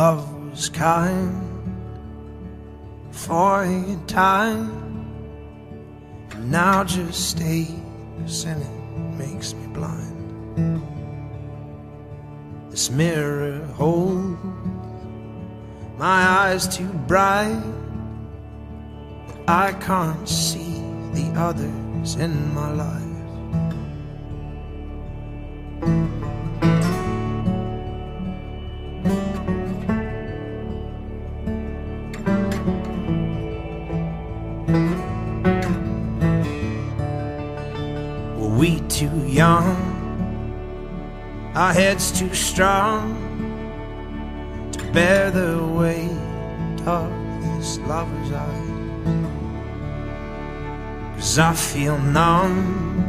love was kind for a time. And now just stays and it makes me blind. This mirror holds my eyes too bright. I can't see the others in my life. We too young? Our heads too strong to bear the weight of this lover's eye. Cause I feel numb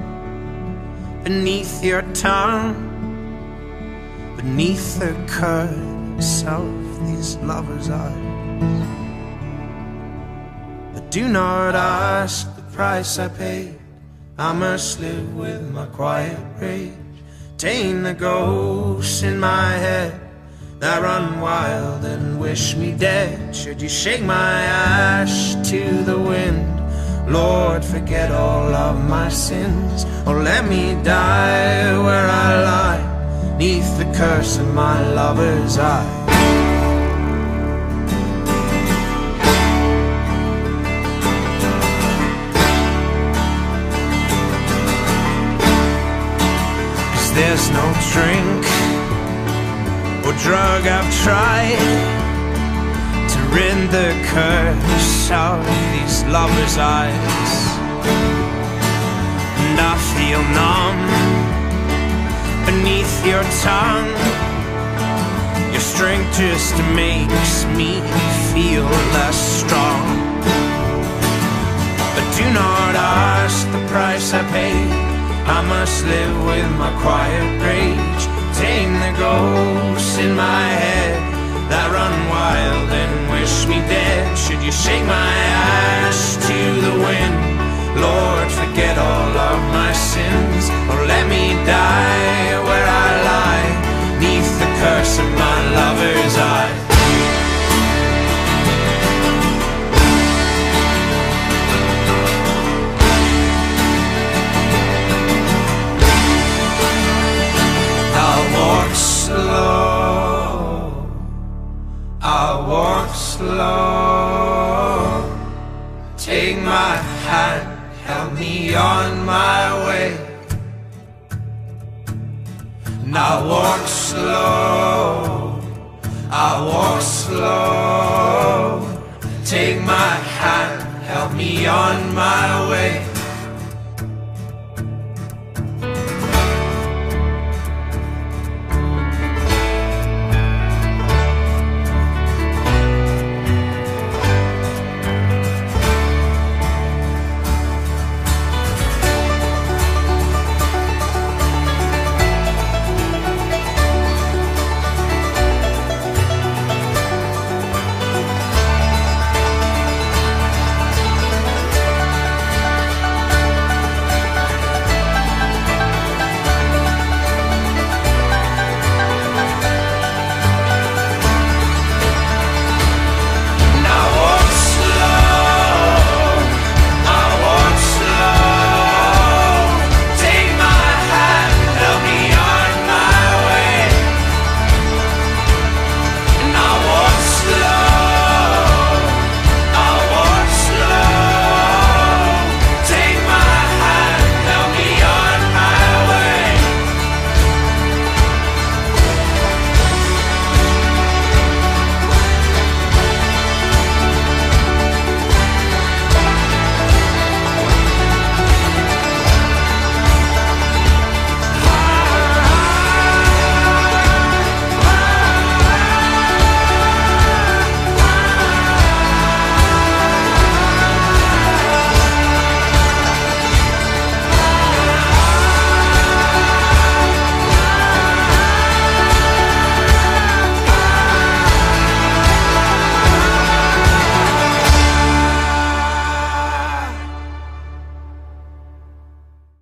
beneath your tongue, beneath the curse of these lover's eyes. But do not ask the price I paid. I must live with my quiet rage. Tame the ghosts in my head that run wild and wish me dead. Should you shake my ash to the wind? Lord, forget all of my sins, or let me die where I lie, neath the curse of my lover's eye. There's no drink or drug I've tried to rid the curse out of these lovers' eyes. And I feel numb beneath your tongue. Your strength just makes me feel less strong. But do not ask the price I paid. I must live with my quiet rage. Tame the ghosts in my head that run wild and wish me dead. Should you shake my I'll walk slow. Take my hand, help me on my way. And I'll walk slow. I'll walk slow. Take my hand, help me on my way.